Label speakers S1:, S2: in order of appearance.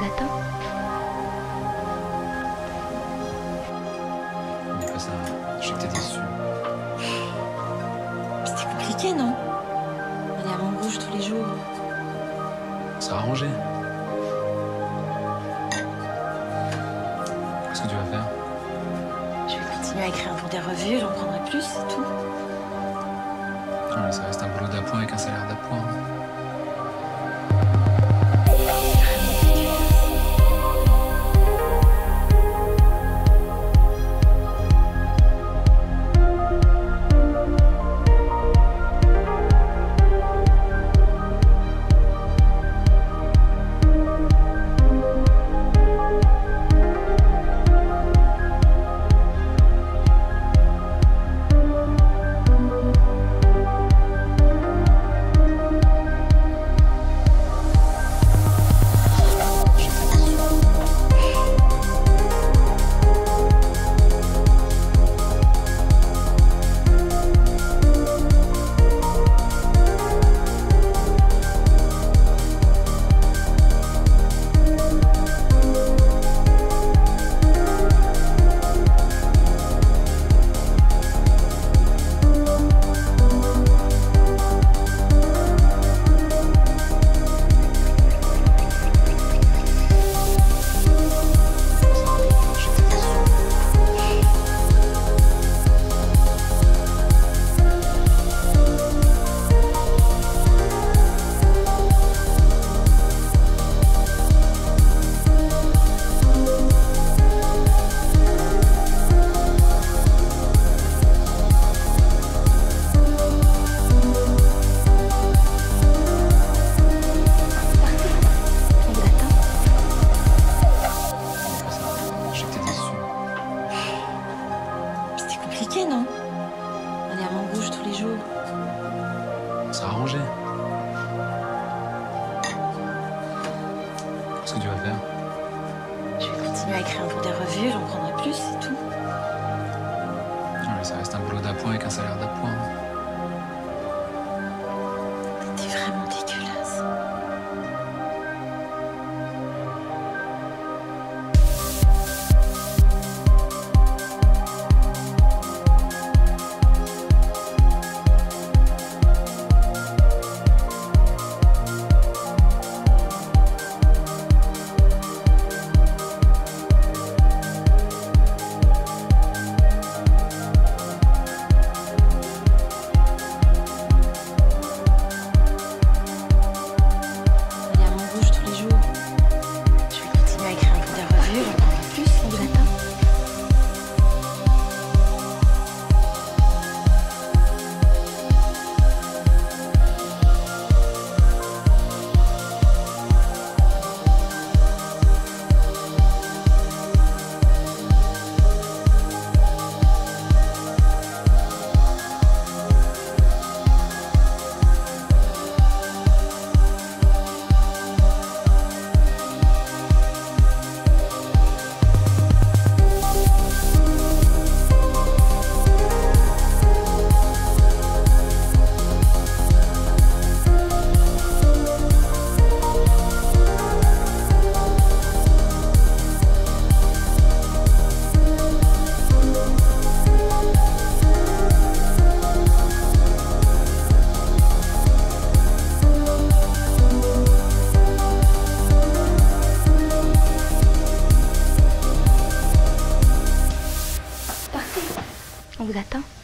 S1: vous attend.
S2: Ça, je déçu.
S1: C'était compliqué, non? On est à Montrouge tous les jours.
S2: Ça a arrangé. Qu'est-ce que tu vas faire?
S1: Je vais continuer à écrire pour des revues, j'en prendrai plus, c'est tout.
S2: Non, mais ça reste un boulot d'appoint avec un salaire d'appoint. Je
S1: Compliqué, non On est à Montrouge tous les jours.
S2: Ça a arrangé. Qu'est-ce que tu vas faire
S1: Je vais continuer à écrire pour des revues, j'en prendrai plus, c'est tout.
S2: Non, mais ça reste un boulot d'appoint avec un salaire d'appoint.
S1: On vous attend.